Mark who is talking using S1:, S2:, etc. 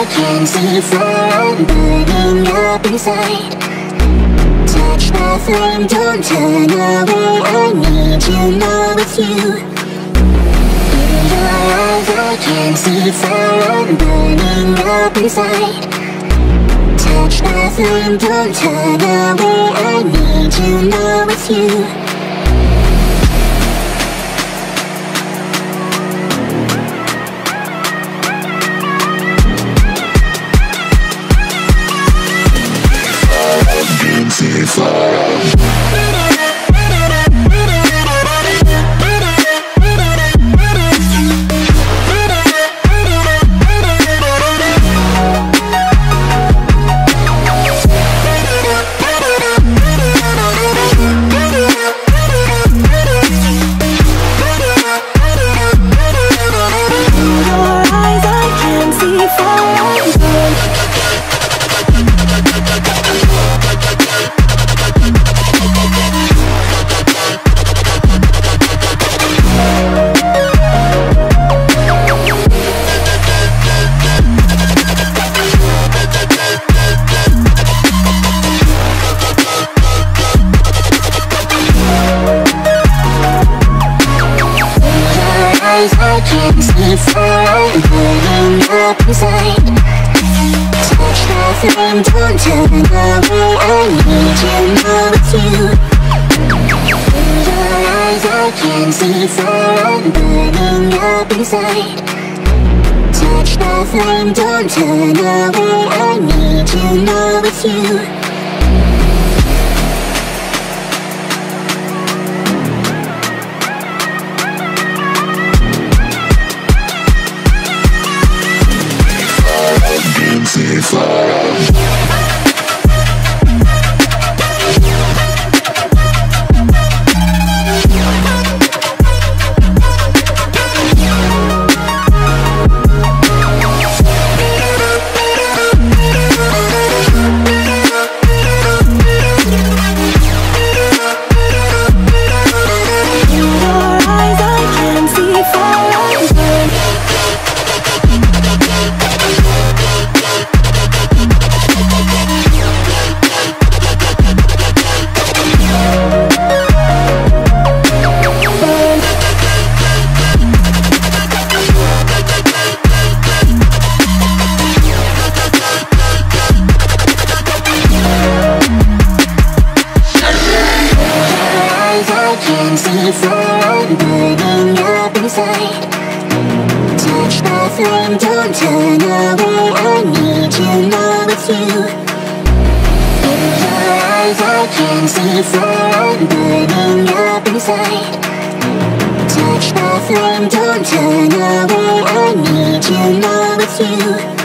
S1: I can see fire burning up inside. Touch the flame, don't turn away I need to know it's you. In your eyes I can see fire burning up inside. Touch the flame, don't turn away I need to know it's you
S2: see
S1: can see fire burning up inside Touch flame, don't turn away I need to know it's you. In your eyes I can see fire burning up inside Touch flame, don't turn away I need to know it's you
S2: see fire.
S1: Fire burning up inside Touch the flame, don't turn away I need know it's you In your eyes I can see fire burning up inside Touch the flame, don't turn away. I need to know it's you